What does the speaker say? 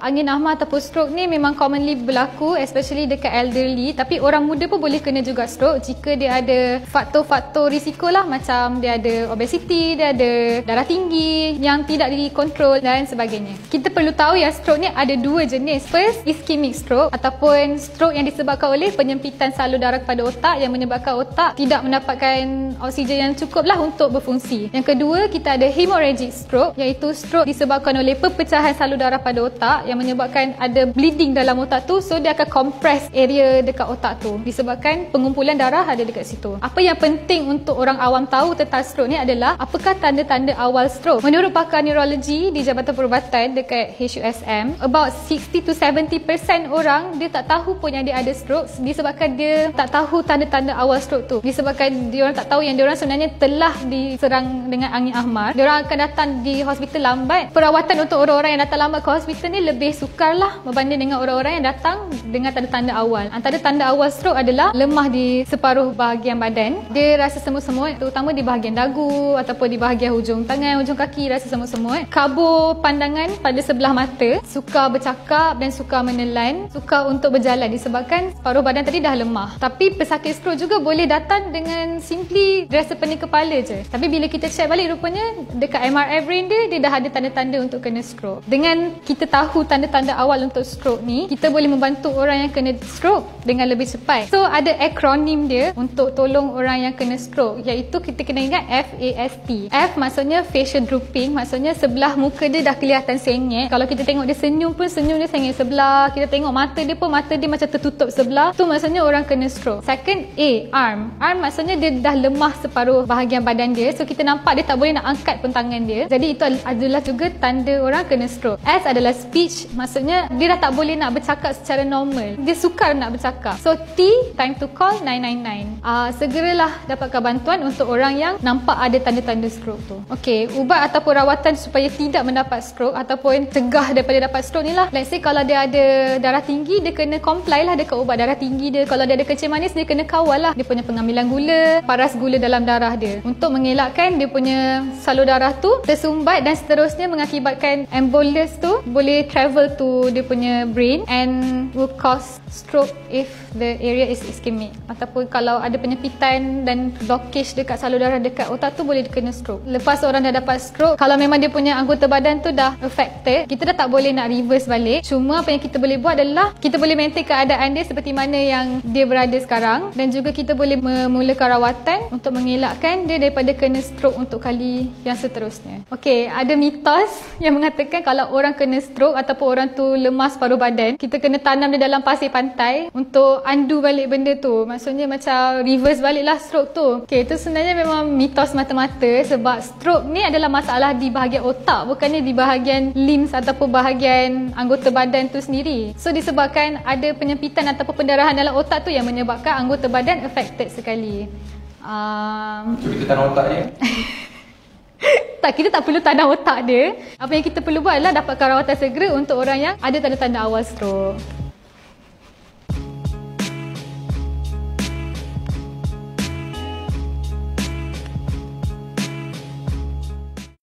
Angin ahmar ataupun stroke ni memang commonly berlaku especially dekat elderly tapi orang muda pun boleh kena juga stroke jika dia ada faktor-faktor risiko lah macam dia ada obesity, dia ada darah tinggi yang tidak dikontrol dan sebagainya. Kita perlu tahu yang stroke ni ada dua jenis. First, ischemic stroke ataupun stroke yang disebabkan oleh penyempitan salur darah kepada otak yang menyebabkan otak tidak mendapatkan oksigen yang cukup lah untuk berfungsi. Yang kedua, kita ada hemorrhagic stroke iaitu stroke disebabkan oleh pepecahan salur darah pada otak yang menyebabkan ada bleeding dalam otak tu so dia akan compress area dekat otak tu disebabkan pengumpulan darah ada dekat situ. Apa yang penting untuk orang awam tahu tentang stroke ni adalah apakah tanda-tanda awal stroke. Menurut pakar neurologi di Jabatan Perubatan dekat HUSM, about 60 to 70% orang dia tak tahu pun yang dia ada stroke disebabkan dia tak tahu tanda-tanda awal stroke tu. Disebabkan dia orang tak tahu yang dia orang sebenarnya telah diserang dengan angin ahmar. Dia orang akan datang di hospital lambat. Perawatan untuk orang-orang yang datang lambat ke hospital ni lebih lebih sukar lah berbanding dengan orang-orang yang datang dengan tanda-tanda awal. Antara tanda awal stroke adalah lemah di separuh bahagian badan. Dia rasa semut-semut terutama di bahagian dagu ataupun di bahagian hujung tangan, hujung kaki rasa semut-semut. Kabur pandangan pada sebelah mata, suka bercakap dan suka menelan, suka untuk berjalan disebabkan separuh badan tadi dah lemah. Tapi pesakit stroke juga boleh datang dengan simply rasa pening kepala je. Tapi bila kita check balik rupanya dekat MRI brain dia, dia dah ada tanda-tanda untuk kena stroke. Dengan kita tahu tanda-tanda awal untuk stroke ni, kita boleh membantu orang yang kena stroke dengan lebih cepat. So ada akronim dia untuk tolong orang yang kena stroke iaitu kita kena ingat FAST. F maksudnya facial drooping, maksudnya sebelah muka dia dah kelihatan sengit. Kalau kita tengok dia senyum pun senyum dia sengit sebelah. Kita tengok mata dia pun mata dia macam tertutup sebelah. Tu maksudnya orang kena stroke. Second A, arm. Arm maksudnya dia dah lemah separuh bahagian badan dia. So kita nampak dia tak boleh nak angkat pun tangan dia. Jadi itu adalah juga tanda orang kena stroke. S adalah speech maksudnya dia dah tak boleh nak bercakap secara normal. Dia sukar nak bercakap. So T time to call 999 uh, segeralah dapatkan bantuan untuk orang yang nampak ada tanda-tanda stroke tu. Ok ubat ataupun rawatan supaya tidak mendapat stroke ataupun cegah daripada dapat stroke ni lah. Let's say kalau dia ada darah tinggi dia kena comply lah dekat ubat darah tinggi dia. Kalau dia ada kecil manis dia kena kawal lah. Dia punya pengambilan gula paras gula dalam darah dia. Untuk mengelakkan dia punya salur darah tu tersumbat dan seterusnya mengakibatkan embolus tu boleh travel to dia punya brain and will cause stroke if the area is ischemic. Ataupun kalau ada penyempitan dan blockage dekat salur darah dekat otak tu boleh kena stroke. Lepas orang dah dapat stroke kalau memang dia punya anggota badan tu dah affected kita dah tak boleh nak reverse balik. Cuma apa yang kita boleh buat adalah kita boleh maintain keadaan dia seperti mana yang dia berada sekarang. Dan juga kita boleh memulakan rawatan untuk mengelakkan dia daripada kena stroke untuk kali yang seterusnya. Ok ada mitos yang mengatakan kalau orang kena stroke ataupun ataupun orang tu lemas paruh badan, kita kena tanam dia dalam pasir pantai untuk undo balik benda tu. Maksudnya macam reverse balik lah stroke tu. Okay, itu sebenarnya memang mitos mata-mata sebab stroke ni adalah masalah di bahagian otak bukannya di bahagian limbs ataupun bahagian anggota badan tu sendiri. So disebabkan ada penyempitan ataupun pendarahan dalam otak tu yang menyebabkan anggota badan affected sekali. Um... So kita tanam otak je? tak kita tak perlu tanam otak dia. Apa yang kita perlu buat adalah dapatkan rawatan segera untuk orang yang ada tanda-tanda awal stroke